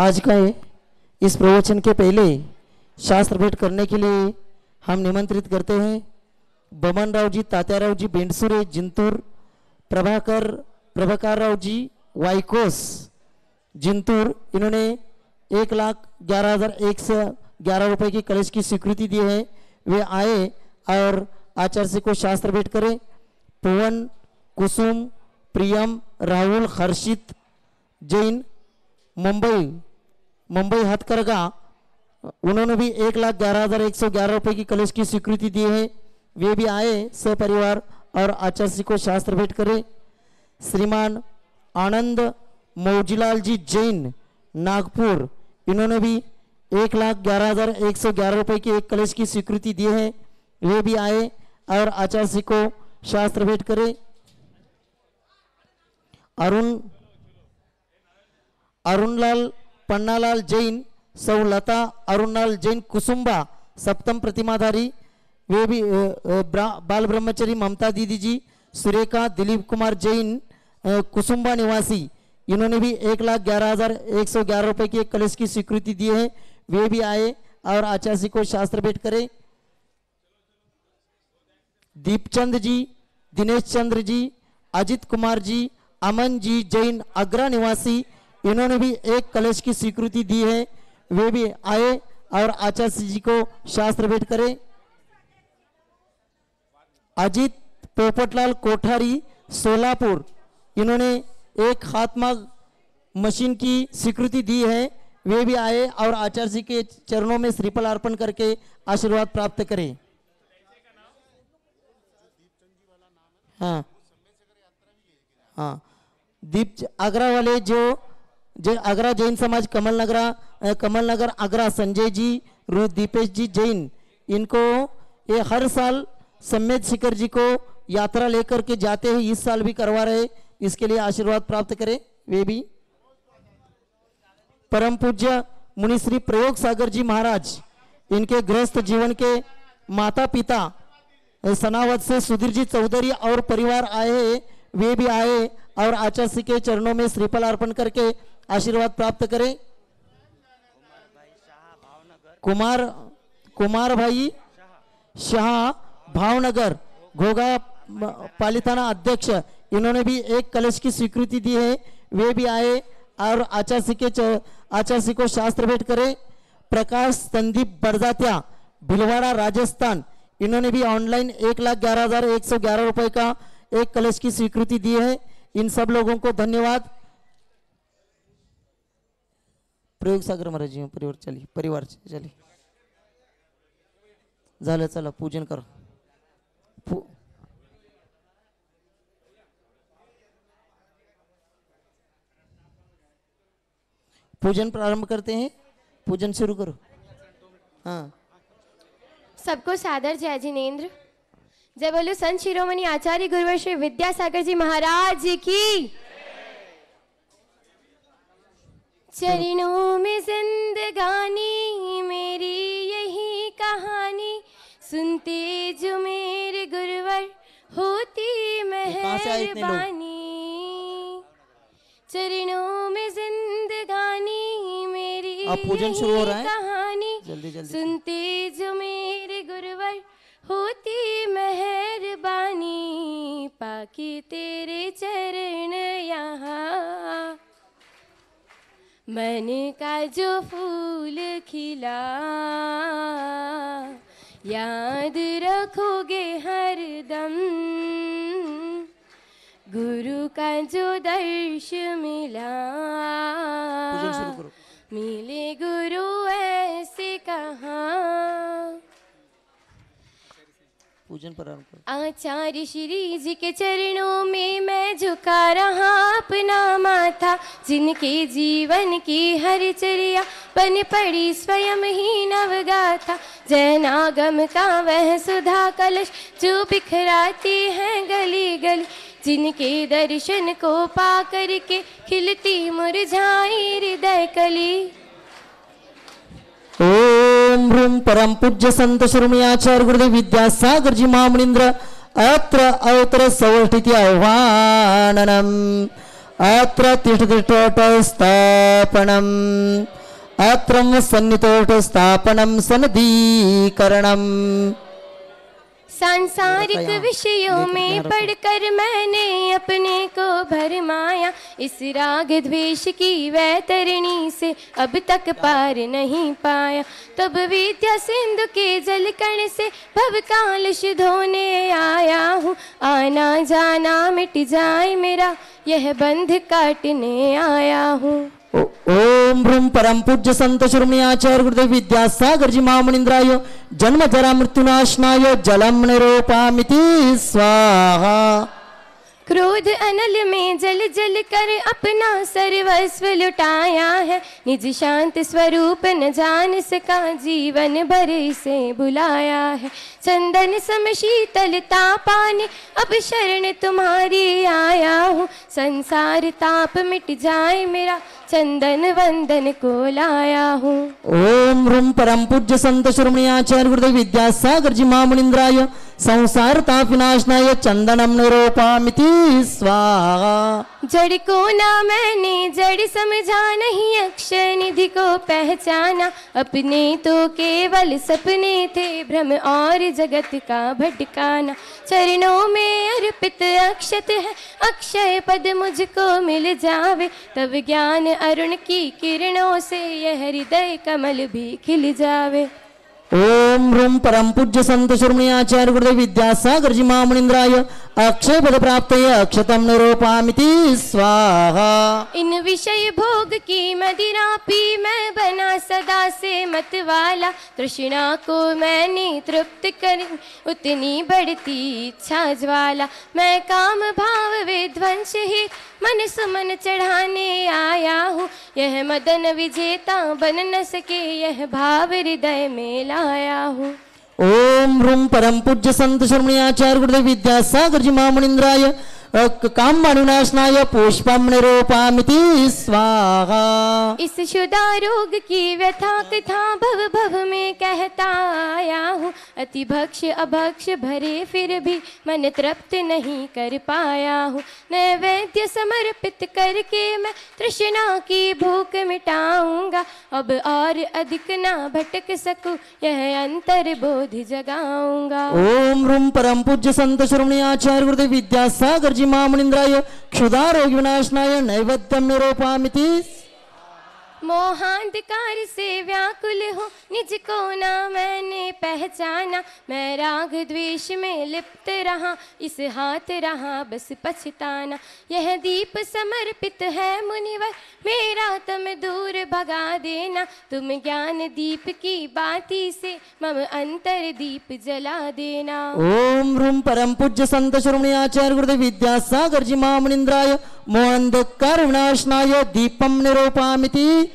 आज का इस प्रवचन के पहले शास्त्र भेंट करने के लिए हम निमंत्रित करते हैं बमन राव जी, तात्याराव जी, बेंडसुरे, जिंतूर, प्रभाकर प्रभाकर राव जी, वाइकोस, जिंतूर, इन्होंने एक लाख ग्यारह हज़ार एक सौ ग्यारह रुपए की कलश की स्वीकृति दी है। वे आए और आचार्य को शास्त्र भेंट करें। पवन, कुसुम, प्रियम, राहुल, हर्षित, जैन, मुंबई। मुंबई हथकरगा उन्होंने भी एक लाख ग्यारह हज़ार एक सौ ग्यारह रुपए की कलश की स्वीकृति दी है। वे भी आए, सपरिवार और आचार्य को शास्त्र भेंट करें। श्रीमान आनंद मौजीलाल जी जैन, नागपुर, इन्होंने भी एक लाख ग्यारह हज़ार एक सौ ग्यारह रुपए की एक कलश की स्वीकृति दी है। वे भी आए और आचार्य को शास्त्र भेंट करें। अरुण, अरुणलाल पन्नालाल जैन, सौ लता, अरुणलाल जैन, कुसुम्बा, सप्तम प्रतिमाधारी, वे भी बाल ब्रह्मचारी, ममता दीदी जी सुरेखा, दिलीप कुमार जैन कुसुम्बा निवासी। इन्होंने भी एक लाख ग्यारह हज़ार एक सौ ग्यारह रुपए की कलश की स्वीकृति दी है। वे भी आए और आचार्य को शास्त्र भेंट करें। दीपचंद जी, दिनेश चंद्र जी, अजित कुमार जी, अमन जी जैन अग्रा निवासी इन्होंने भी एक कलश की स्वीकृति दी है। वे भी आए और आचार्य जी को शास्त्र भेंट करें। अजित पोपटलाल कोठारी, सोलापुर। इन्होंने एक हाथमा मशीन की स्वीकृति दी है। वे भी आए और आचार्य जी के चरणों में श्रीफल अर्पण करके आशीर्वाद प्राप्त करें। हाँ। हाँ। दीप आगरा वाले जो जो आगरा जैन समाज, कमल नगरा कमल नगर, आगरा, संजय जी दीपेश जी, जैन। इनको ये हर साल सम्मेद शिखर जी को यात्रा लेकर के जाते हैं, इस साल भी करवा रहे इसके लिए आशीर्वाद प्राप्त करें, वे भी। परम पूज्य मुनिश्री प्रयोग सागर जी महाराज, इनके गृहस्थ जीवन के माता पिता सनावत से सुधीर जी चौधरी और परिवार आए वे भी आए और आचार्य के चरणों में श्रीफल अर्पण करके आशीर्वाद प्राप्त करें। कुमार कुमार भाई, शाह भावनगर घोगा पालिताना अध्यक्ष, इन्होंने भी एक कलश की स्वीकृति दी है। वे भी आए और आचार्य के आचार्य को शास्त्र भेंट करें। प्रकाश, संदीप बरजात्या भिलवाड़ा, राजस्थान, इन्होंने भी ऑनलाइन एक लाख ग्यारह हज़ार एक सौ ग्यारह रुपए का एक कलश की स्वीकृति दी है। इन सब लोगों को धन्यवाद। प्रयोग सागर महाराज परिवार चलिए परिवार झालं, चला, पूजन करो. पू- पूजन प्रारंभ करते हैं. पूजन शुरू करो. हाँ. सबको सादर जय जिनेन्द्र जय बोलो संत शिरोमणि आचार्य गुरुवर श्री विद्यासागर जी महाराज जी की चरणों में जिंदगानी मेरी यही कहानी। सुनते जो मेरे गुरुवर होती? मेहरबानी। चरणों में जिंदगानी मेरी? यही कहानी। जल्दी जल्दी सुनते जो मेरे गुरुवर होती मेहरबानी। पाकी तेरे मन का जो फूल खिला याद रखोगे हर दम। गुरु का जो दर्श मिला मिले गुरु ऐसे कहाँ। पूजन प्रारंभ आचार्य श्री जी के चरणों में मैं झुका रहा अपना माथा। जिनके जीवन की हर चर्या बन पड़ी स्वयं ही नवगाथा। जैनागम का वह सुधा कलश जो बिखराती है गली गली जिनके दर्शन को पा करके खिलती मुरझाई हृदय कली। ओम ह्रूम परम पूज्य संत श्रोमणी आचार्य गुरुदेव विद्यासागर जी अत्र अवतर सवर्षिती आह्वाननम अत्र तिष्ठतिष्ठोटस्थापनम् अत्र सन्नितोटस्थापनं सनदीकरणम सांसारिक विषयों में पढ़कर मैंने अपने को भरमाया। इस राग द्वेष की वैतरणी से अब तक पार नहीं पाया। तब विद्या सिंधु के जल कण से भव कालश धोने आया हूँ। आना जाना मिट जाए मेरा यह बंध काटने आया हूँ। ओम ह्रूम परम पूज्य संत शिरोमणि आचार्य गुरुदेव विद्यासागर जी महामुनिंद्राय जन्म जरा मृत्युनाशनाय जलम निरूपामिति स्वाहा क्रोध अनल में जल जल कर अपना सर्वस्व लुटाया है। निज शांत स्वरूप न जान सका, जीवन भर इसे बुलाया है। चंदन सम शीतलता पाने अब शरण तुम्हारी आया हूँ। संसार ताप मिट जाए मेरा, चंदन वंदन को लाया हूँ। ओम रूम परम पूज्य संत शिरोमणि आचार्य गुरुदेव विद्यासागर जी महामुनिंद्राय। संसार ताप विनाशनाय चंदनम निरूपामिति, स्वाहा। जड़ को ना मैंने, जड़ समझा नहीं अक्षय निधि को पहचाना। अपने तो केवल सपने थे, भ्रम और जगत का भटकाना। चरणों में अर्पित अक्षत है, अक्षय पद मुझको मिल जावे। तब ज्ञान अरुण की किरणों से, यह हृदय कमल भी खिल जावे। ओम ह्रूम परम पूज्य संत शिरोमणि आचार्य गुरुदेव विद्यासागर जी महामुनिंद्राय। अक्षय पद प्राप्त अक्षतम निरूपामिति, स्वाहा। इन विषय भोग की मदिरा पी मैं बना सदा से मत वाला। तृष्णा को मैंने तृप्त कर, उतनी बढ़ती इच्छा ज्वाला। मैं काम भाव विध्वंस ही, मन सुमन चढ़ाने आया हूँ। यह मदन विजेता बन न सके, यह भाव हृदय में लाया हूँ। ओम रूम परम पूज्य संत शिरोमणि आचार्य गुरुदेव विद्यासागर जी महामुनिंद्राय। काम विनाशनाय पुष्पम निरूपामिति स्वाहा. इस शुदा रोग की व्यथा कथा भव भव में कहता आया हूँ। अति भक्ष अभक्ष भरे फिर भी मन तृप्त नहीं कर पाया हूँ। नैवेद्य समर्पित करके मैं तृष्णा की भूख मिटाऊँगा। अब और अधिक ना भटक सकूँ यह अंतर बोध जगाऊँगा। ओम रूम परम पूज्य संत शिरोमणि आचार्य गुरुदेव विद्यासागर जी महामुनिंद्राय क्षुधा रोग विनाशनाय नैवेद्यम निरूपामिति मोहांधकार से व्याकुल हो। निज को ना मैंने पहचाना। मैं राग द्वेष में लिप्त रहा। इस हाथ रहा, बस पछताना। यह दीप समर्पित है मुनिवर। मेरा तुम दूर भगा देना। तुम ज्ञान दीप की बाती से मम अंतर दीप जला देना। ओम रूम परम पूज्य संत शिरोमणि आचार्य गुरुदेव विद्यासागर जी महामुनिंद्राय। मोहंधकार दीपम निरूपामिति।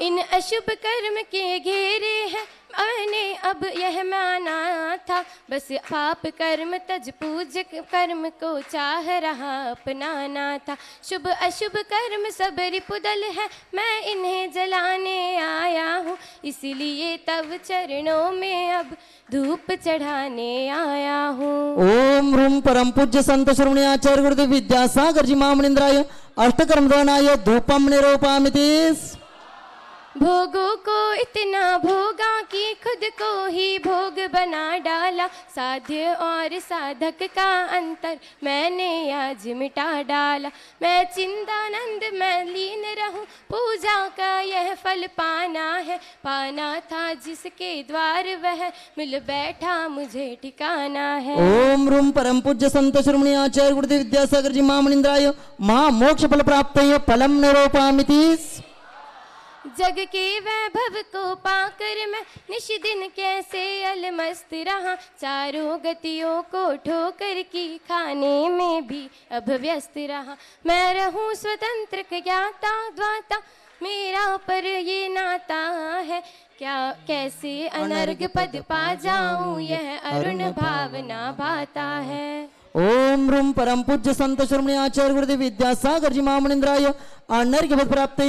इन अशुभ कर्म के घेरे हैं। मैंने अब यह माना था, बस पाप कर्म तज पूजक कर्म को चाह रहा अपनाना था। शुभ अशुभ कर्म सब रिपुदल है, मैं इन्हें जलाने आया हूँ, इसलिए तब चरणों में अब धूप चढ़ाने आया हूँ। ओम रूम परम पूज्य संत शिरोमणि आचार्य गुरुदेव विद्यासागर जी महामुनिंद्राय अष्टकर्म दानाय धूपम निरूपामिति भोगों को इतना भोगा कि खुद को ही भोग बना डाला। साध्य और साधक का अंतर मैंने आज मिटा डाला। मैं चिंतानंद, में लीन रहूँ, पूजा का यह फल पाना है। पाना था जिसके द्वार वह मिल बैठा, मुझे ठिकाना है। ओम रूम परम पूज्य संत शिरोमणि आचार्य गुरुदेव विद्यासागर जी महामुनिंद्राय महामोक्ष फल प्राप्त फलम निरूपामिति जग के वैभव को पाकर मैं निश दिन कैसे अलमस्त रहा। चारों गतियों को ठोकर की खाने में भी अब व्यस्त रहा। मैं रहूँ स्वतंत्र ज्ञाता द्वाता, मेरा पर ये नाता है। क्या कैसे अनर्ग पद पा जाऊँ, यह अरुण भावना भाता है। ओम रूम परम पूज्य संत शिरोमणि आचार्य गुरुदेव विद्यासागर जी महामुनिंद्राय अनर्घ्य प्राप्त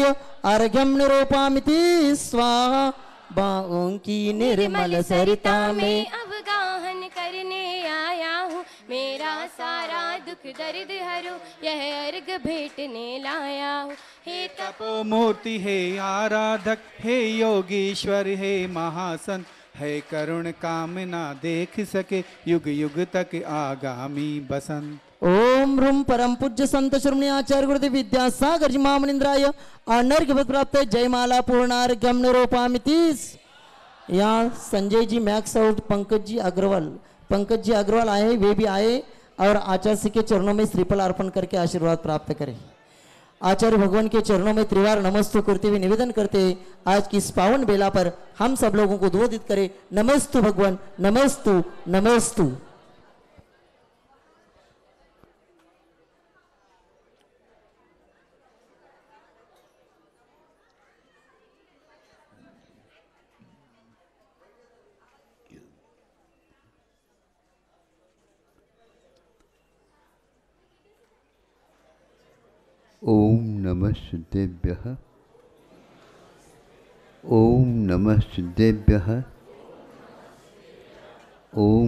अर्घ्यम निरूपामिति स्वाहा। बाहों की निर्मल सरिता में अवगाहन करने आया हूँ। मेरा सारा दुख दर्द हरो यह अर्घ भेटने लाया हूँ। हे तप मूर्ति हे आराधक हे योगीश्वर हे महासन है करुण कामना देख सके, युग युग तक आगामी बसंत। ओम ह्रूम परम पूज्य संत श्रमणी आचार्य गुरुदेव विद्यासागर जी महामनिंद्राय, अनर्घ्य प्राप्त जयमाला पूर्णार्घ्यम निरूपामितीस यहाँ संजय जी मैक्स और पंकज जी अग्रवाल। पंकज जी अग्रवाल आए, वे भी आए, और आचार्य के चरणों में श्रीफल अर्पण करके आशीर्वाद प्राप्त करें। आचार्य भगवान के चरणों में त्रिवार नमस्तु करते हुए निवेदन करते आज की इस पावन बेला पर हम सब लोगों को उद्बोधित करें, नमस्तु भगवान, नमस्तु नमस्तु।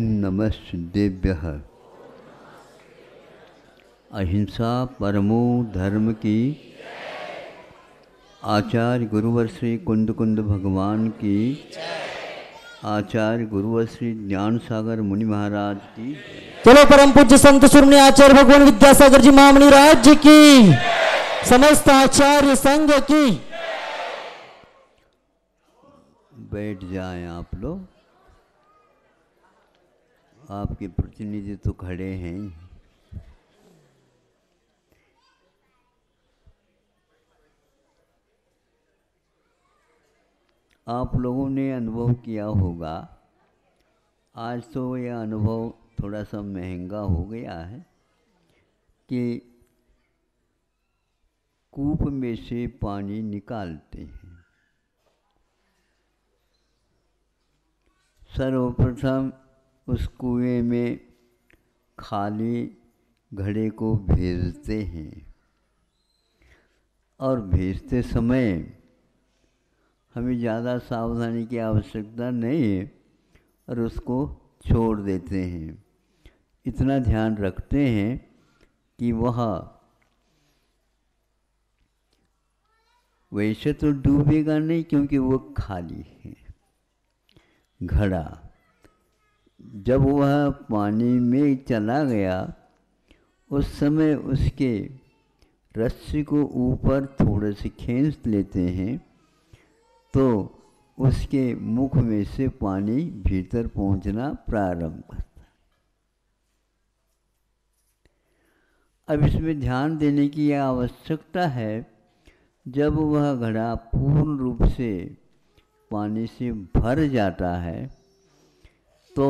नमः सिद्धेभ्यः अहिंसा परमो धर्म की। आचार्य गुरुवर श्री कुंद कुंद भगवान की। आचार्य गुरुवर श्री ज्ञान सागर मुनि महाराज की। चलो परम पूज्य संत सुरनी आचार्य भगवान विद्यासागर जी महामणि राज्य की। समस्त आचार्य संघ की। बैठ जाएँ आप लोग। आपके प्रतिनिधि तो खड़े हैं आप लोगों ने अनुभव किया होगा। आज तो यह अनुभव थोड़ा सा महँगा हो गया है कि कूप में से पानी निकालते हैं। सर्वप्रथम उस कुएँ में खाली घड़े को भेजते हैं और भेजते समय हमें ज़्यादा सावधानी की आवश्यकता नहीं है और उसको छोड़ देते हैं। इतना ध्यान रखते हैं कि वह वैसे तो डूबेगा नहीं क्योंकि वो खाली है। घड़ा, जब वह पानी में चला गया, उस समय उसके रस्सी को ऊपर थोड़े से खींच लेते हैं तो उसके मुख में से पानी भीतर पहुँचना प्रारंभ करता अब इसमें ध्यान देने की यह आवश्यकता है जब वह घड़ा पूर्ण रूप से पानी से भर जाता है तो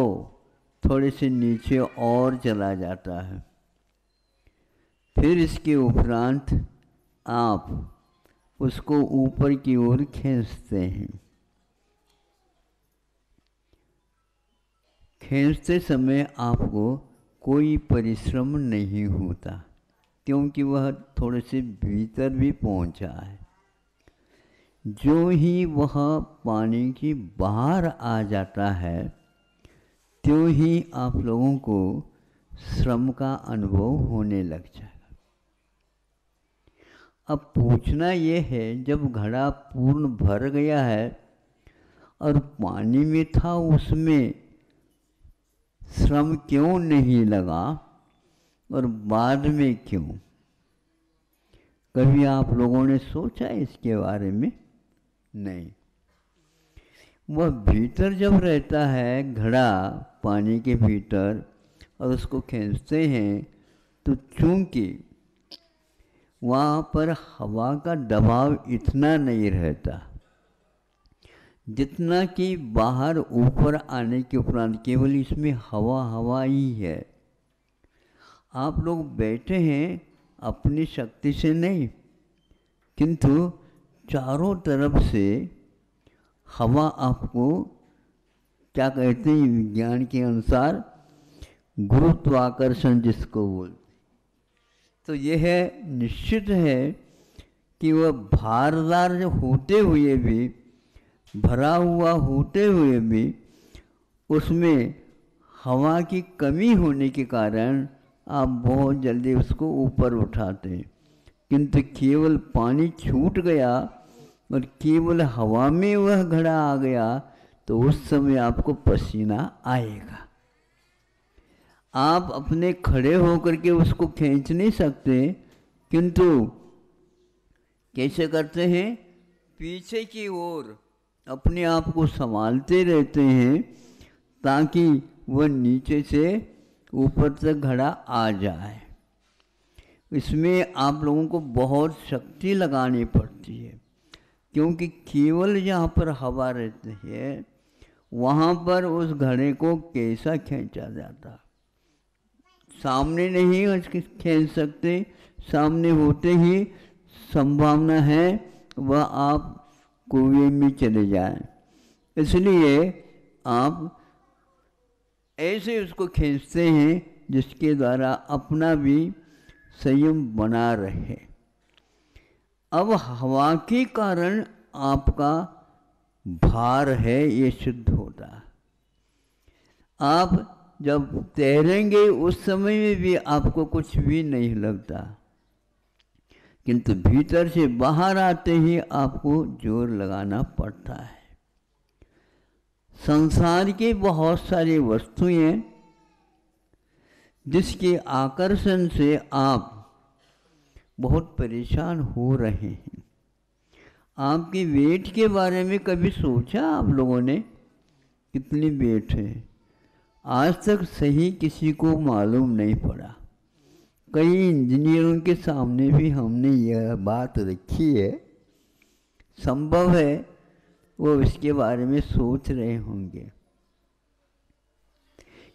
थोड़े से नीचे और चला जाता है। फिर इसके उपरांत आप उसको ऊपर की ओर खींचते हैं। खींचते समय आपको कोई परिश्रम नहीं होता। क्योंकि वह थोड़े से भीतर भी पहुँचा है। जो ही वह पानी की बाहर आ जाता है, त्यों ही आप लोगों को श्रम का अनुभव होने लग जाएगा। अब पूछना ये है, जब घड़ा पूर्ण भर गया है और पानी में था, उसमें श्रम क्यों नहीं लगा? और बाद में क्यों? कभी आप लोगों ने सोचा इसके बारे में? नहीं। वह भीतर जब रहता है, घड़ा पानी के भीतर, और उसको खींचते हैं तो चूँकि वहाँ पर हवा का दबाव इतना नहीं रहता, जितना कि बाहर ऊपर आने के उपरांत केवल इसमें हवा हवा ही है। आप लोग बैठे हैं अपनी शक्ति से नहीं, किंतु चारों तरफ़ से हवा आपको, क्या कहते हैं, विज्ञान के अनुसार गुरुत्वाकर्षण जिसको बोलते तो यह है, निश्चित है कि वह भारदार होते हुए भी, भरा हुआ होते हुए भी, उसमें हवा की कमी होने के कारण आप बहुत जल्दी उसको ऊपर उठाते हैं। किंतु केवल पानी छूट गया और केवल हवा में वह घड़ा आ गया तो उस समय आपको पसीना आएगा। आप अपने खड़े होकर के उसको खींच नहीं सकते, किंतु कैसे करते हैं? पीछे की ओर अपने आप को संभालते रहते हैं, ताकि वह नीचे से ऊपर तक घड़ा आ जाए। इसमें आप लोगों को बहुत शक्ति लगानी पड़ती है, क्योंकि केवल जहाँ पर हवा रहती है, वहाँ पर उस घड़े को कैसा खींचा जाता? सामने नहीं खींच सकते, सामने होते ही संभावना है, वह आप कुएँ में चले जाए। इसलिए आप ऐसे उसको खींचते हैं जिसके द्वारा अपना भी संयम बना रहे। अब हवा के कारण आपका भार है, ये सिद्ध होता। आप जब तैरेंगे, उस समय में भी आपको कुछ भी नहीं लगता। किंतु भीतर से बाहर आते ही आपको ज़ोर लगाना पड़ता है। संसार के बहुत सारी वस्तुएँ जिसके आकर्षण से आप बहुत परेशान हो रहे हैं। आपके वेट के बारे में कभी सोचा आप लोगों ने? कितनी वेट है? आज तक सही किसी को मालूम नहीं पड़ा। कई इंजीनियरों के सामने भी हमने यह बात रखी है। संभव है वो इसके बारे में सोच रहे होंगे।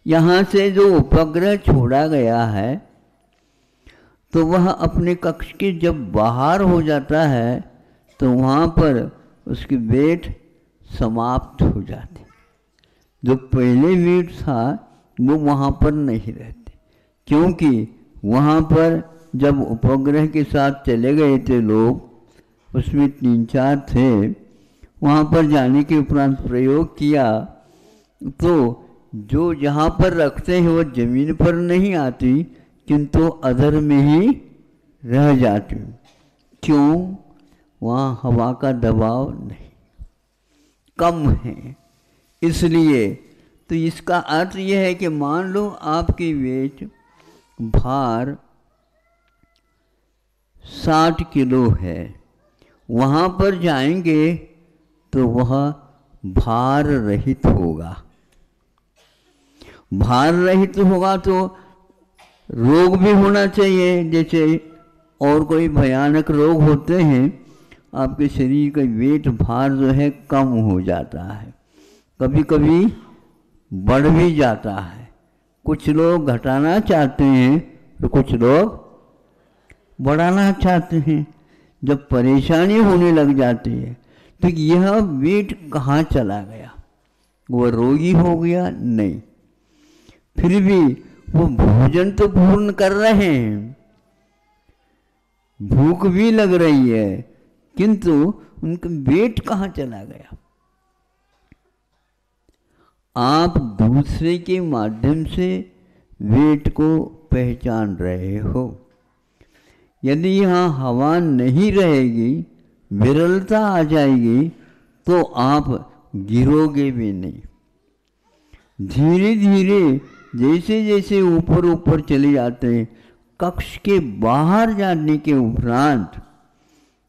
यहाँ से जो उपग्रह छोड़ा गया है तो वह अपने कक्ष के जब बाहर हो जाता है तो वहाँ पर उसकी वेट समाप्त हो जाती। जो पहले वेट था, वो वहाँ पर नहीं रहते। क्योंकि वहाँ पर जब उपग्रह के साथ चले गए थे लोग, उसमें तीन चार थे वहाँ पर जाने के उपरांत प्रयोग किया तो जो जहाँ पर रखते हैं वो ज़मीन पर नहीं आती, किंतु अधर में ही रह जाती क्यों? वहाँ हवा का दबाव नहीं, कम है। इसलिए तो इसका अर्थ यह है कि मान लो आपकी वेट भार साठ किलो है, वहाँ पर जाएँगे तो वह भार रहित होगा। भार रहित होगा तो रोग भी होना चाहिए। जैसे और कोई भयानक रोग होते हैं, आपके शरीर का वेट भार जो है कम हो जाता है। कभी कभी बढ़ भी जाता है। कुछ लोग घटाना चाहते हैं तो कुछ लोग बढ़ाना चाहते हैं। जब परेशानी होने लग जाती है तो यह वेट कहाँ चला गया? वह रोगी हो गया? नहीं। फिर भी वो भोजन तो पूर्ण कर रहे हैं। भूख भी लग रही है, किंतु उनका वेट कहाँ चला गया? आप दूसरे के माध्यम से वेट को पहचान रहे हो। यदि यहाँ हवा नहीं रहेगी विरलता आ जाएगी तो आप गिरोगे भी नहीं। धीरे धीरे जैसे जैसे ऊपर ऊपर चले जाते हैं, कक्ष के बाहर जाने के उपरांत,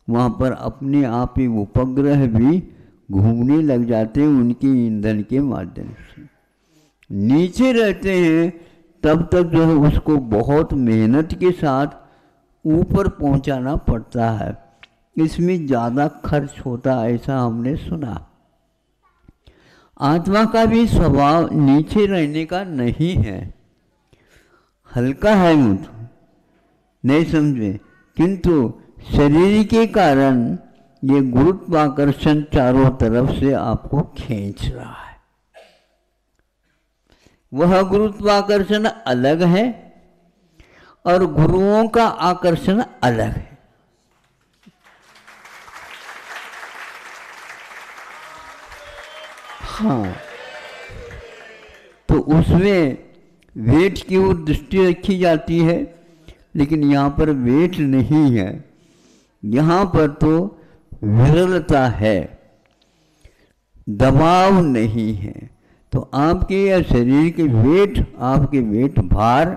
वहाँ पर अपने आप ही उपग्रह भी घूमने लग जाते हैं उनके ईंधन के माध्यम से। नीचे रहते हैं, तब तक जो है उसको बहुत मेहनत के साथ ऊपर पहुंचाना पड़ता है। इसमें ज़्यादा खर्च होता ऐसा हमने सुना। आत्मा का भी स्वभाव नीचे रहने का नहीं है। हल्का है मुझ, नहीं समझे, किंतु शरीर के कारण ये गुरुत्वाकर्षण चारों तरफ़ से आपको खींच रहा है। वह गुरुत्वाकर्षण अलग है और गुरुओं का आकर्षण अलग है। हाँ। तो उसमें वेट की ओर दृष्टि रखी जाती है, लेकिन यहाँ पर वेट नहीं है। यहाँ पर तो विरलता है, दबाव नहीं है। तो आपके या शरीर के वेट, आपके वेट भार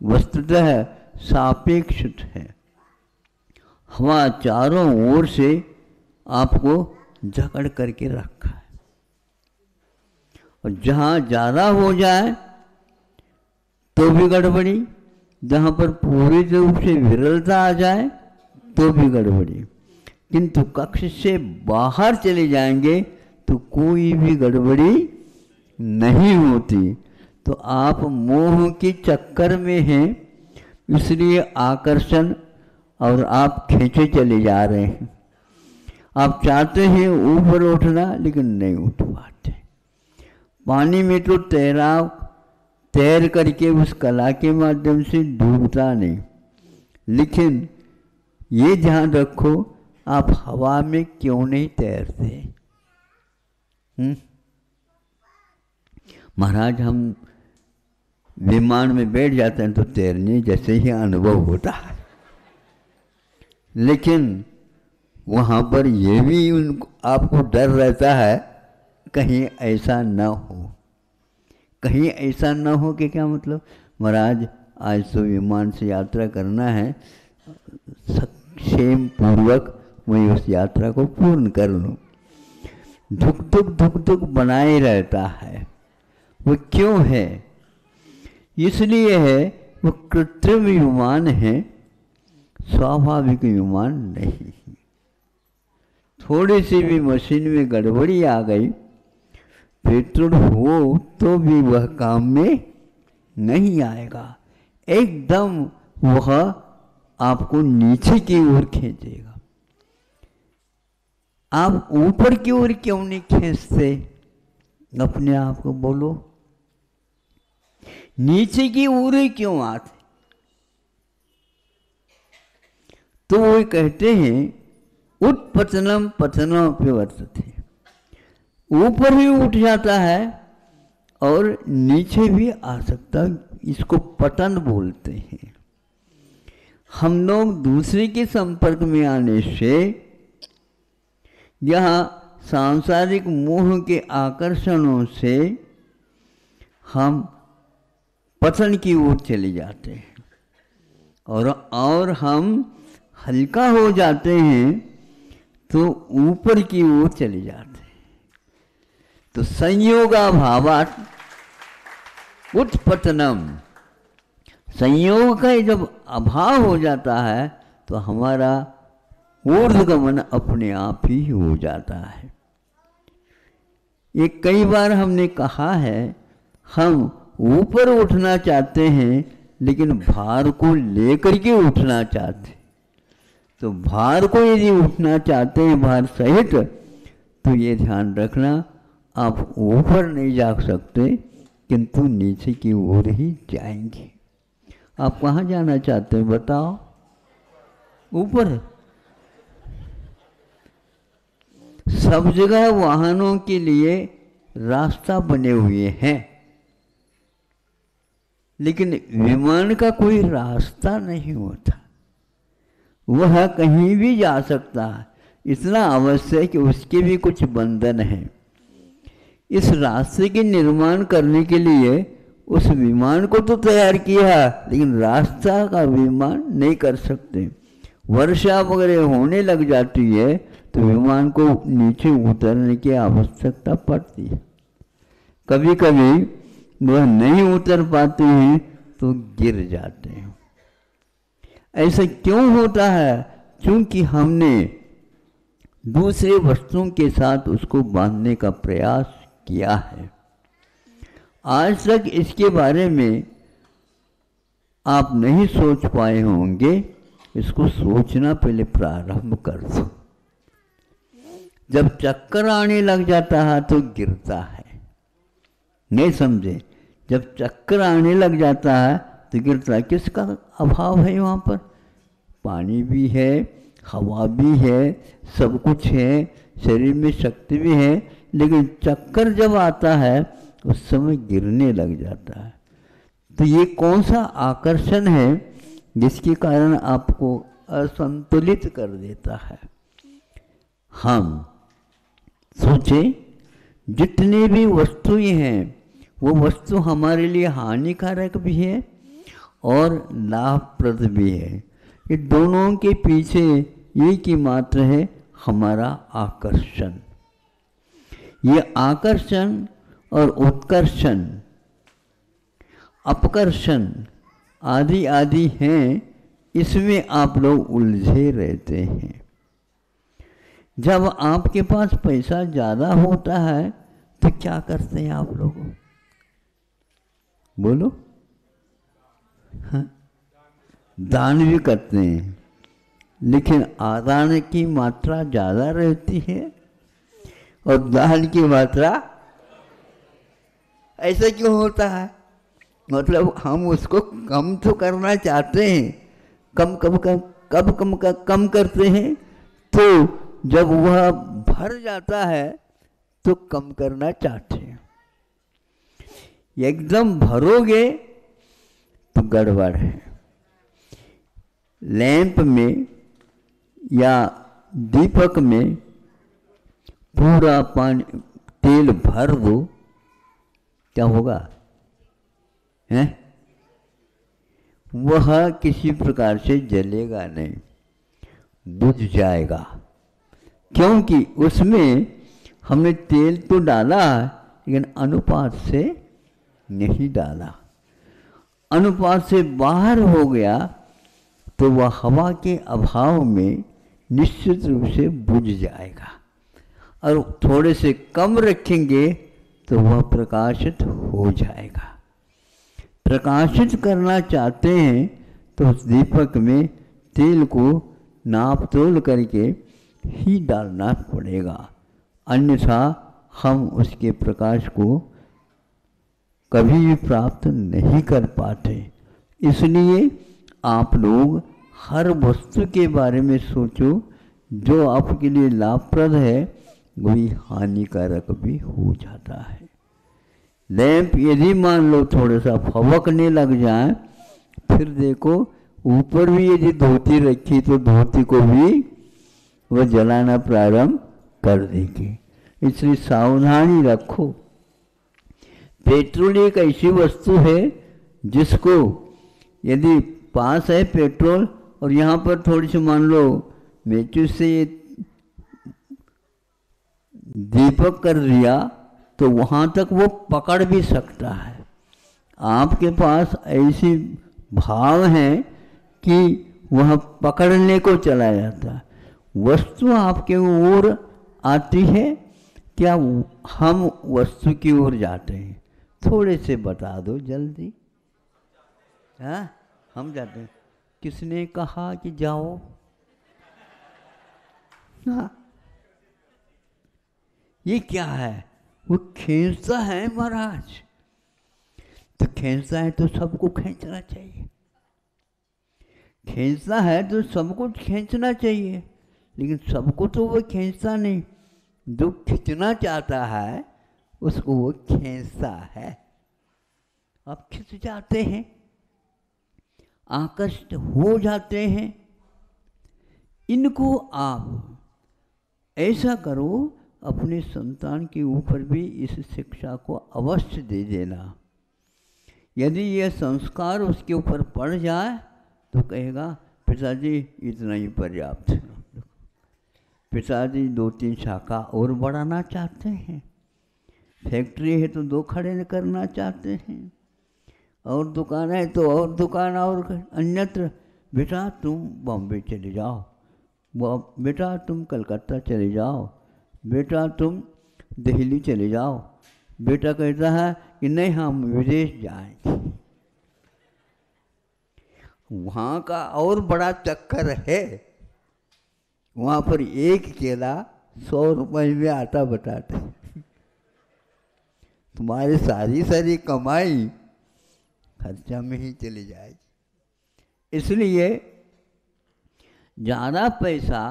वस्तुतः सापेक्षित है। हवा चारों ओर से आपको जकड़ करके रखा है। और जहाँ ज़्यादा हो जाए तो भी गड़बड़ी, जहाँ पर पूरी रूप से विरलता आ जाए तो भी गड़बड़ी। किंतु कक्ष से बाहर चले जाएँगे तो कोई भी गड़बड़ी नहीं होती। तो आप मोह के चक्कर में हैं, इसलिए आकर्षण और आप खींचे चले जा रहे हैं। आप चाहते हैं ऊपर उठना, लेकिन नहीं उठ पाते। पानी में तो तैराव, तैर करके उस कला के माध्यम से डूबता नहीं। लेकिन ये ध्यान रखो, आप हवा में क्यों नहीं तैरते? हम्म? महाराज, हम विमान में बैठ जाते हैं तो तैरने जैसे ही अनुभव होता है। लेकिन वहाँ पर यह भी उनको, आपको डर रहता है कहीं ऐसा न हो। कहीं ऐसा न हो कि क्या मतलब? महाराज, आज तो विमान से यात्रा करना है। सक्षेम पूर्वक मैं उस यात्रा को पूर्ण कर लूँ। धुक धुक धुक धुक बनाए रहता है। वो क्यों है? इसलिए है, वो कृत्रिम विमान है, स्वाभाविक विमान नहीं। थोड़ी सी भी मशीन में गड़बड़ी आ गई पेट्रोल हो तो भी वह काम में नहीं आएगा। एकदम वह आपको नीचे की ओर खींचेगा। आप ऊपर की ओर क्यों नहीं खींचते? अपने आप को बोलो। नीचे की ओर ही क्यों आते? तो वो कहते हैं उत्पतनम पतनम पे वर्तते ऊपर भी उठ जाता है और नीचे भी आ सकता इसको पतन बोलते हैं। हम लोग दूसरे के संपर्क में आने से यह सांसारिक मोह के आकर्षणों से हम पतन की ओर चले जाते हैं। और और हम हल्का हो जाते हैं तो ऊपर की ओर चले जाते हैं। तो संयोगा भावात उत्पतनम संयोग का जब अभाव हो जाता है तो हमारा ऊर्धगमन अपने आप ही हो जाता है। ये कई बार हमने कहा है, हम ऊपर उठना चाहते हैं, लेकिन भार को लेकर के उठना चाहते तो भार को यदि उठना चाहते हैं, भार सहित तो ये ध्यान रखना आप ऊपर नहीं जा सकते, किंतु नीचे की ओर ही जाएँगे। आप कहाँ जाना चाहते हैं बताओ? ऊपर। सब जगह वाहनों के लिए रास्ता बने हुए हैं, लेकिन विमान का कोई रास्ता नहीं होता। वह कहीं भी जा सकता है। इतना अवश्य कि उसके भी कुछ बंधन हैं। इस रास्ते के निर्माण करने के लिए उस विमान को तो तैयार किया, लेकिन रास्ता का विमान नहीं कर सकते। वर्षा वगैरह होने लग जाती है तो विमान को नीचे उतरने की आवश्यकता पड़ती है। कभी कभी वह नहीं उतर पाते हैं तो गिर जाते हैं। ऐसा क्यों होता है? क्योंकि हमने दूसरे वस्तुओं के साथ उसको बांधने का प्रयास किया है। आज तक इसके बारे में आप नहीं सोच पाए होंगे, इसको सोचना पहले प्रारंभ कर दो। जब चक्कर आने लग जाता है तो गिरता है। नहीं समझे? जब चक्कर आने लग जाता है तो गिरता है। किसका अभाव है वहाँ पर? पानी भी है, हवा भी है, सब कुछ है, शरीर में शक्ति भी है लेकिन चक्कर जब आता है, उस समय गिरने लग जाता है। तो ये कौन सा आकर्षण है जिसके कारण आपको असंतुलित कर देता है? हम सोचे, जितनी भी वस्तुएँ हैं, वो वस्तु हमारे लिए हानिकारक भी है और लाभप्रद भी है। ये दोनों के पीछे एक ही मात्र है, हमारा आकर्षण। ये आकर्षण और उत्कर्षण, अपकर्षण आदि आदि हैं, इसमें आप लोग उलझे रहते हैं। जब आपके पास पैसा ज़्यादा होता है तो क्या करते हैं आप लोग? बोलो। हाँ। दान भी करते हैं, लेकिन आदान की मात्रा ज़्यादा रहती है और दान की मात्रा ऐसा क्यों होता है? मतलब हम उसको कम तो करना चाहते हैं कम कम कम कब कम कम, कम करते हैं तो जब वह भर जाता है तो कम करना चाहते हैं। एकदम भरोगे तो गड़बड़ है। लैंप में या दीपक में पूरा पानी, तेल भर दो, क्या होगा? हैं? वह किसी प्रकार से जलेगा नहीं, बुझ जाएगा। क्योंकि उसमें हमने तेल तो डाला, लेकिन अनुपात से नहीं डाला। अनुपात से बाहर हो गया तो वह हवा के अभाव में निश्चित रूप से बुझ जाएगा। और थोड़े से कम रखेंगे तो वह प्रकाशित हो जाएगा। प्रकाशित करना चाहते हैं तो उस दीपक में तेल को नाप तोल करके ही डालना पड़ेगा। अन्यथा हम उसके प्रकाश को कभी भी प्राप्त नहीं कर पाते। इसलिए आप लोग हर वस्तु के बारे में सोचो जो आपके लिए लाभप्रद है वही हानिकारक भी हो जाता है। लैंप यदि मान लो थोड़ा सा फवकने लग जाए, फिर देखो ऊपर भी यदि धोती रखी तो धोती को भी वह जलाना प्रारंभ कर देगी। इसलिए सावधानी रखो। पेट्रोल एक ऐसी वस्तु है जिसको यदि पास है पेट्रोल और यहाँ पर थोड़ी सी मान लो मेचू से दीपक कर दिया तो वहाँ तक वो पकड़ भी सकता है। आपके पास ऐसी भाव है कि वह पकड़ने को चला जाता है। वस्तु आपके ओर आती है, क्या हम वस्तु की ओर जाते हैं? थोड़े से बता दो जल्दी। है, हम जाते हैं। किसने कहा कि जाओ? हाँ। ये क्या है? वो खींचता है महाराज। तो खींचता है तो सबको खींचना चाहिए। खींचता है तो सबको खींचना चाहिए। लेकिन सबको तो वो खींचता नहीं। जो खींचना चाहता है, उसको वो खींचता है। आप खिंच जाते हैं आकर्षित हो जाते हैं। इनको आप ऐसा करो अपने संतान के ऊपर भी इस शिक्षा को अवश्य दे देना। यदि यह संस्कार उसके ऊपर पड़ जाए तो कहेगा, पिताजी, इतना ही पर्याप्त है। पिताजी दो तीन शाखा और बढ़ाना चाहते हैं। फैक्ट्री है तो दो खड़े करना चाहते हैं। और दुकान है तो और दुकान और अन्यत्र, बेटा, तुम बॉम्बे चले जाओ। बेटा, तुम कलकत्ता चले जाओ। बेटा तुम दिल्ली चले जाओ। बेटा कहता है कि नहीं हम विदेश जाएँगे। वहाँ का और बड़ा चक्कर है। वहाँ पर एक केला सौ रुपये में आटा बताते तुम्हारी सारी सारी कमाई खर्चा में ही चली जाएगी। इसलिए ज़्यादा पैसा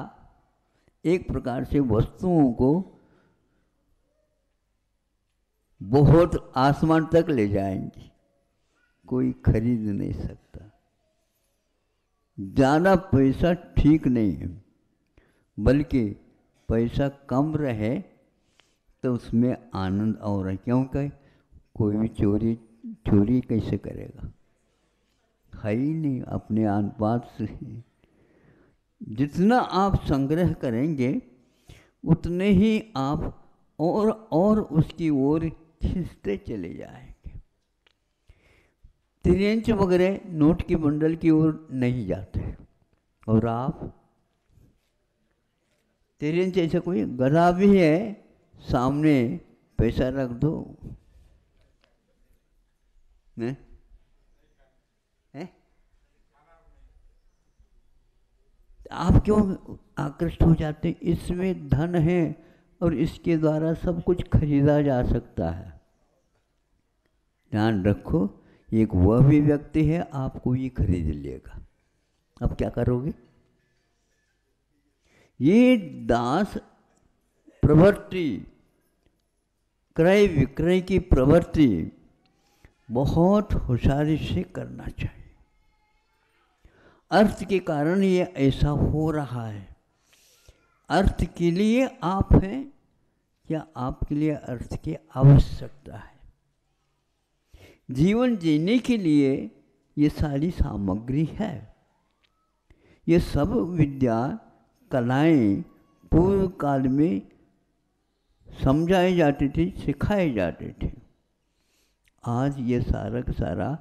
एक प्रकार से वस्तुओं को बहुत आसमान तक ले जाएँगे। कोई खरीद नहीं सकता। ज़्यादा पैसा ठीक नहीं है, बल्कि पैसा कम रहे तो उसमें आनंद और है। क्योंकि कोई भी चोरी चोरी कैसे करेगा? है ही नहीं, अपने अनुपात से जितना आप संग्रह करेंगे, उतने ही आप और और उसकी ओर खींचते चले जाएँगे। त्रिंच वगैरह नोट की बंडल की ओर नहीं जाते। और आप त्रिंच ऐसा कोई गधा भी है, सामने पैसा रख दो। ने? आप क्यों आकृष्ट हो जाते? हैं इसमें धन है और इसके द्वारा सब कुछ खरीदा जा सकता है। ध्यान रखो, एक वह भी व्यक्ति है, आपको ये खरीद लेगा। अब क्या करोगे? ये दास प्रवृत्ति, क्रय विक्रय की प्रवृत्ति बहुत होशियारी से करना चाहिए। अर्थ के कारण ये ऐसा हो रहा है। अर्थ के लिए आप हैं, या आपके लिए अर्थ की आवश्यकता है? जीवन जीने के लिए ये सारी सामग्री है। ये सब विद्या, कलाएँ पूर्व काल में समझाए जाते थे सिखाए जाते थे। आज ये सारा का सारा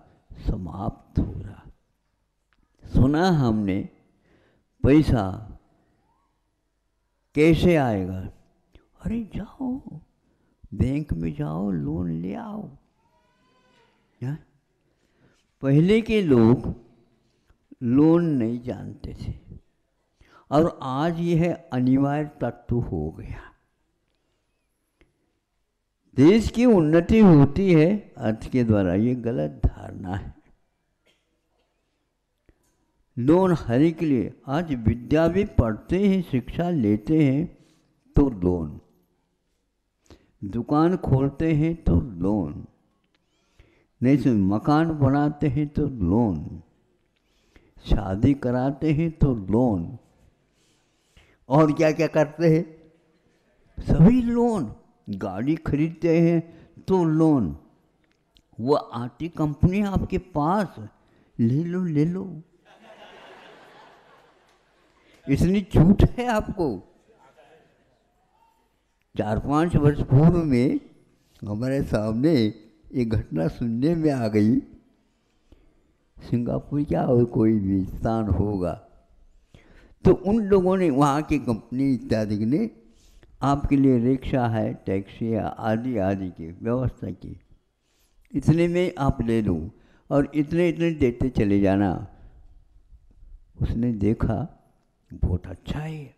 समाप्त हो रहा सुना हमने, पैसा कैसे आएगा? अरे जाओ, बैंक में जाओ, लोन ले आओ। या? पहले के लोग लोन नहीं जानते थे। और आज यह अनिवार्य तत्व हो गया। देश की उन्नति होती है अर्थ के द्वारा, ये गलत धारणा है। लोन हर के लिए। आज विद्या भी पढ़ते हैं, शिक्षा लेते हैं तो लोन। दुकान खोलते हैं तो लोन। नहीं तो मकान बनाते हैं तो लोन। शादी कराते हैं तो लोन। और क्या क्या करते हैं? सभी लोन। गाड़ी खरीदते हैं तो लोन। वो आती कंपनी आपके पास। ले लो ले लो। इतनी छूट है आपको। चार पाँच वर्ष पूर्व में हमारे सामने एक घटना सुनने में आ गई। सिंगापुर क्या और कोई भी स्थान होगा तो उन लोगों ने, वहाँ की कंपनी इत्यादि ने आपके लिए रिक्शा है, टैक्सी है, आदि आदि की व्यवस्था की। इतने में आप ले लो और इतने इतने देते चले जाना। उसने देखा बहुत अच्छा है।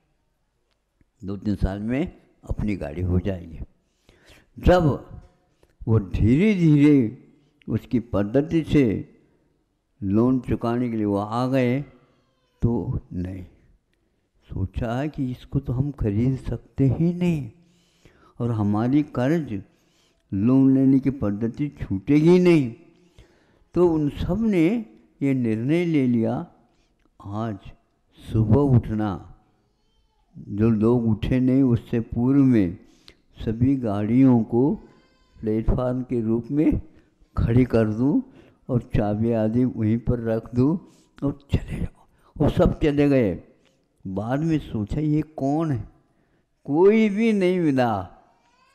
दो तीन साल में अपनी गाड़ी हो जाएगी। जब वो धीरे धीरे उसकी पद्धति से लोन चुकाने के लिए वो आ गए तो नहीं, सोचा है कि इसको तो हम खरीद सकते ही नहीं और हमारी कर्ज लोन लेने की पद्धति छूटेगी नहीं। तो उन सबने ये निर्णय ले लिया। आज सुबह उठना, जो लोग उठे नहीं उससे पूर्व में, सभी गाड़ियों को प्लेटफार्म के रूप में खड़ी कर दूँ और चाबी आदि वहीं पर रख दूँ और चले जाओ। वो सब चले गए। बाद में सोचा, ये कौन है? कोई भी नहीं मिला,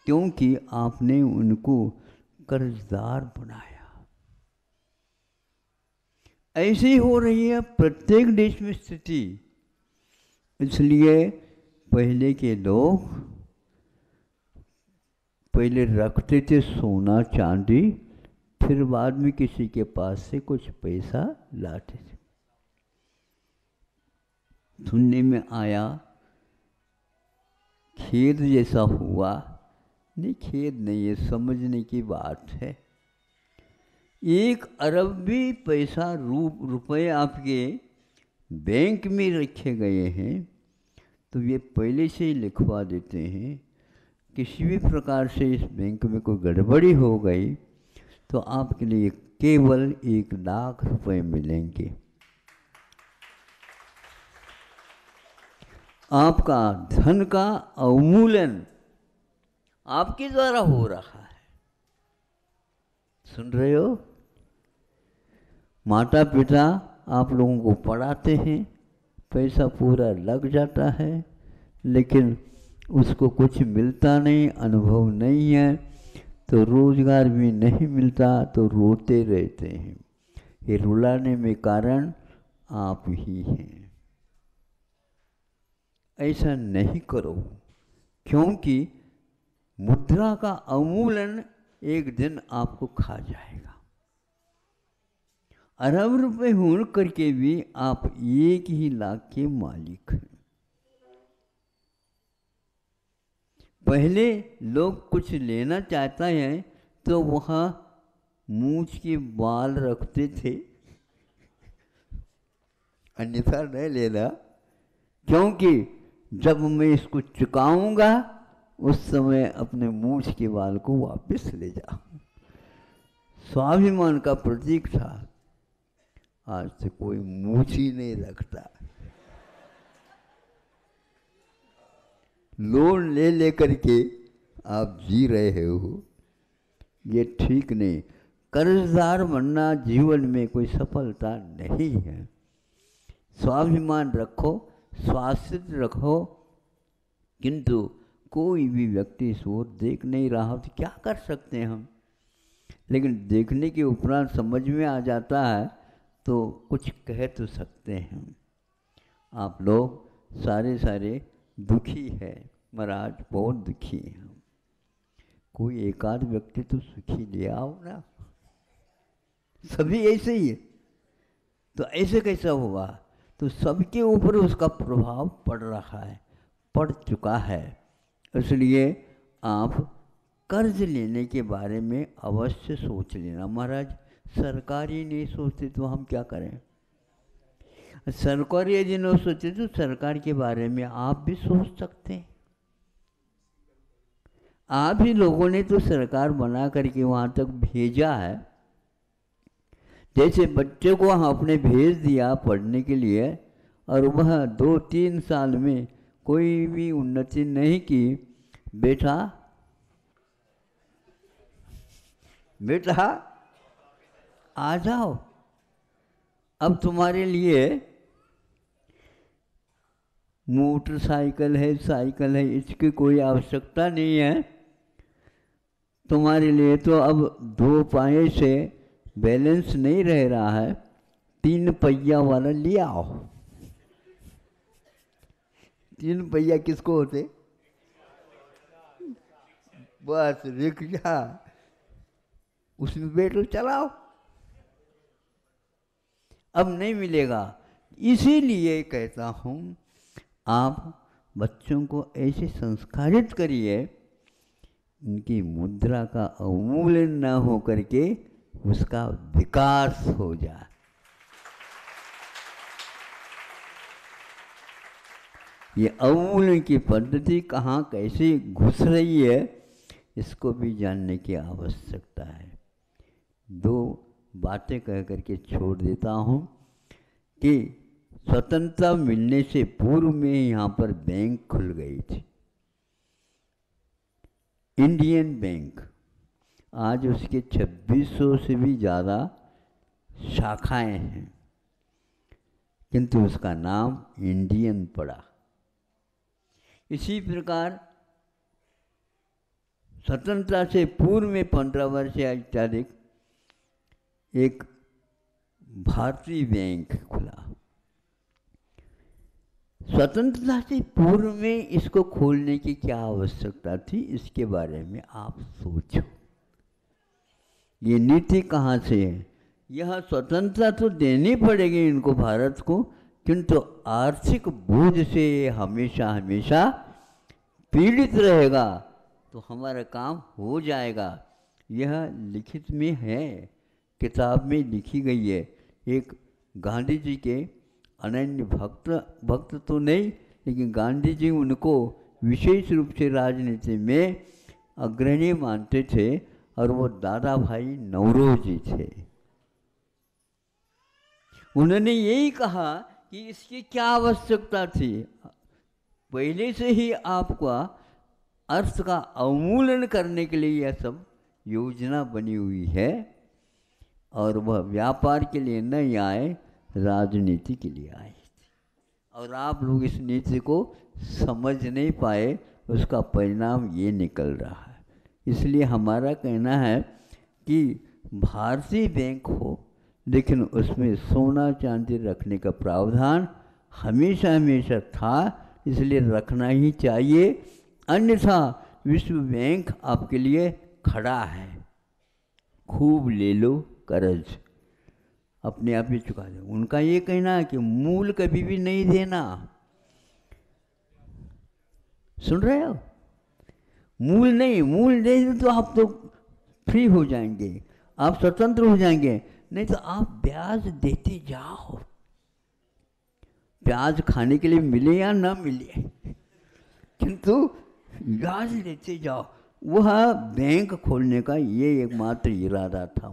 क्योंकि आपने उनको कर्जदार बनाया। ऐसे ही हो रही है प्रत्येक देश में स्थिति। इसलिए पहले के लोग पहले रखते थे सोना चांदी, फिर बाद में किसी के पास से कुछ पैसा लाते थे। सुनने में आया खेद जैसा हुआ। नहीं खेद नहीं है, समझने की बात है। एक अरब भी पैसा रूप रुपए आपके बैंक में रखे गए हैं तो ये पहले से ही लिखवा देते हैं किसी भी प्रकार से इस बैंक में कोई गड़बड़ी हो गई तो आपके लिए केवल एक लाख रुपए मिलेंगे। आपका धन का अवमूलन आपके द्वारा हो रहा है। सुन रहे हो? माता पिता आप लोगों को पढ़ाते हैं, पैसा पूरा लग जाता है, लेकिन उसको कुछ मिलता नहीं, अनुभव नहीं है तो रोज़गार भी नहीं मिलता तो रोते रहते हैं। ये रुलाने में कारण आप ही हैं। ऐसा नहीं करो, क्योंकि मुद्रा का अवमूलन एक दिन आपको खा जाएगा। अरब रुपए होने करके भी आप एक ही लाख के मालिक हैं। पहले लोग कुछ लेना चाहता है तो वहाँ मूछ के बाल रखते थे। अन्यथा नहीं लेना, क्योंकि जब मैं इसको चुकाऊँगा, उस समय अपने मूछ के बाल को वापस ले जाऊँ। स्वाभिमान का प्रतीक था। आज से कोई मूछ ही नहीं रखता। लोन ले लेकर के आप जी रहे हो, ये ठीक नहीं। कर्जदार बनना जीवन में कोई सफलता नहीं है। स्वाभिमान रखो, स्वास्थ्य रखो, किंतु कोई भी व्यक्ति इस ओर देख नहीं रहा तो क्या कर सकते हैं हम। लेकिन देखने के उपरांत समझ में आ जाता है तो कुछ कह तो सकते हैं। आप लोग सारे सारे दुखी है, महाराज, बहुत दुखी हैं। कोई एकाध व्यक्ति तो सुखी ले आओ ना। सभी ऐसे ही है। तो ऐसे कैसा हुआ? तो सबके ऊपर उसका प्रभाव पड़ रहा है, पड़ चुका है। इसलिए आप कर्ज लेने के बारे में अवश्य सोच लेना, महाराज। सरकार ही नहीं सोचती तो हम क्या करें? सरकार यदि नहीं सोचे तो सरकार के बारे में आप भी सोच सकते हैं। आप ही लोगों ने तो सरकार बना करके वहाँ तक भेजा है। जैसे बच्चे को हम अपने भेज दिया पढ़ने के लिए और वह दो तीन साल में कोई भी उन्नति नहीं की। बेटा बेटा आ जाओ। अब तुम्हारे लिए मोटरसाइकिल है, साइकिल है, इसकी कोई आवश्यकता नहीं है। तुम्हारे लिए तो अब दो पाए से बैलेंस नहीं रह रहा है। तीन पहिया वाला ले आओ। तीन पहिया किसको होते? बस, रिक्शा। उसमें बैठो चलाओ। अब नहीं मिलेगा। इसीलिए कहता हूँ, आप बच्चों को ऐसे संस्कारित करिए उनकी मुद्रा का अवमूल्यन न हो करके उसका विकास हो जाए। ये अवमूल्यन की पद्धति कहाँ कैसे घुस रही है, इसको भी जानने की आवश्यकता है। दो बातें कह करके छोड़ देता हूँ कि स्वतंत्रता मिलने से पूर्व में यहाँ पर बैंक खुल गई थी। इंडियन बैंक, आज उसके 2600 से भी ज़्यादा शाखाएँ हैं, किंतु उसका नाम इंडियन पड़ा। इसी प्रकार स्वतंत्रता से पूर्व में पंद्रह वर्ष या इत्यादि एक भारतीय बैंक खुला। स्वतंत्रता से पूर्व में इसको खोलने की क्या आवश्यकता थी, इसके बारे में आप सोचो। ये नीति कहाँ से है? यह स्वतंत्रता तो देनी पड़ेगी इनको भारत को, किंतु आर्थिक बोझ से हमेशा हमेशा पीड़ित रहेगा तो हमारा काम हो जाएगा। यह लिखित में है। किताब में लिखी गई है। एक गांधी जी के अनन्य भक्त भक्त तो नहीं, लेकिन गांधी जी उनको विशेष रूप से राजनीति में अग्रणी मानते थे और वो दादा भाई नवरोजी थे। उन्होंने यही कहा कि इसकी क्या आवश्यकता थी। पहले से ही आपका अर्थ का अवमूलन करने के लिए यह सब योजना बनी हुई है। और वह व्यापार के लिए नहीं आए, राजनीति के लिए आए और आप लोग इस नीति को समझ नहीं पाए, उसका परिणाम ये निकल रहा है। इसलिए हमारा कहना है कि भारतीय बैंक हो, लेकिन उसमें सोना चांदी रखने का प्रावधान हमेशा हमेशा था, इसलिए रखना ही चाहिए। अन्यथा विश्व बैंक आपके लिए खड़ा है। खूब ले लो। कर्ज अपने आप ही चुका दे। उनका ये कहना है कि मूल कभी भी नहीं देना। सुन रहे हो? मूल नहीं, मूल दे तो आप तो फ्री हो जाएँगे। आप स्वतंत्र हो जाएँगे। नहीं तो आप ब्याज देते जाओ। ब्याज खाने के लिए मिले या ना मिले? किंतु ब्याज लेते जाओ। वह बैंक खोलने का ये एकमात्र इरादा था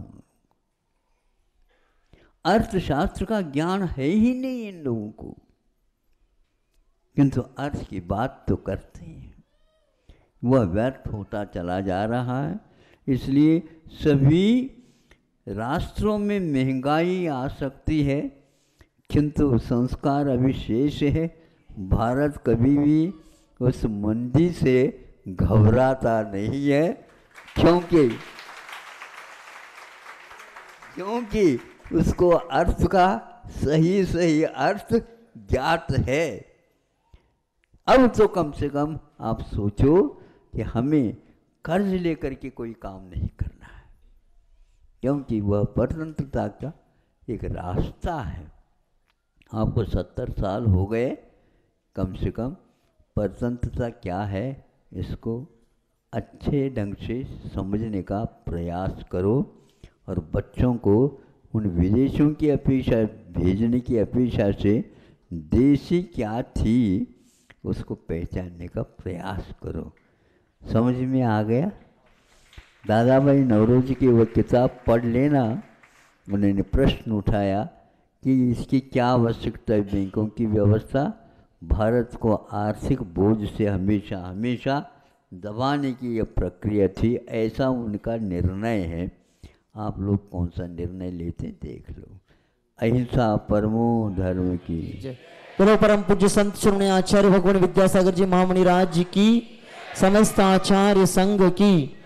अर्थशास्त्र का ज्ञान है ही नहीं इन लोगों को। किंतु अर्थ की बात तो करते हैं। वह व्यर्थ होता चला जा रहा है। इसलिए सभी राष्ट्रों में महँगाई आ सकती है, किंतु संस्कार अभी शेष है। भारत कभी भी उस मंदी से घबराता नहीं है, क्योंकि क्योंकि उसको अर्थ का सही सही अर्थ ज्ञात है। अब तो कम से कम आप सोचो कि हमें कर्ज लेकर के कोई काम नहीं करना है, क्योंकि वह स्वतंत्रता का एक रास्ता है। आपको सत्तर साल हो गए, कम से कम स्वतंत्रता क्या है इसको अच्छे ढंग से समझने का प्रयास करो और बच्चों को उन विदेशों की अपेक्षा, भेजने की अपेक्षा से देशी क्या थी, उसको पहचानने का प्रयास करो। समझ में आ गया? दादा भाई नवरोजी की वह किताब पढ़ लेना। उन्होंने प्रश्न उठाया कि इसकी क्या आवश्यकता है बैंकों की व्यवस्था? भारत को आर्थिक बोझ से हमेशा हमेशा दबाने की यह प्रक्रिया थी, ऐसा उनका निर्णय है। आप लोग कौन सा निर्णय लेते देख लो। अहिंसा परमो धर्म की। बोलो परम पूज्य संत श्रोणी आचार्य भगवान विद्यासागर जी महामणि राज्य की, समस्त आचार्य संघ की।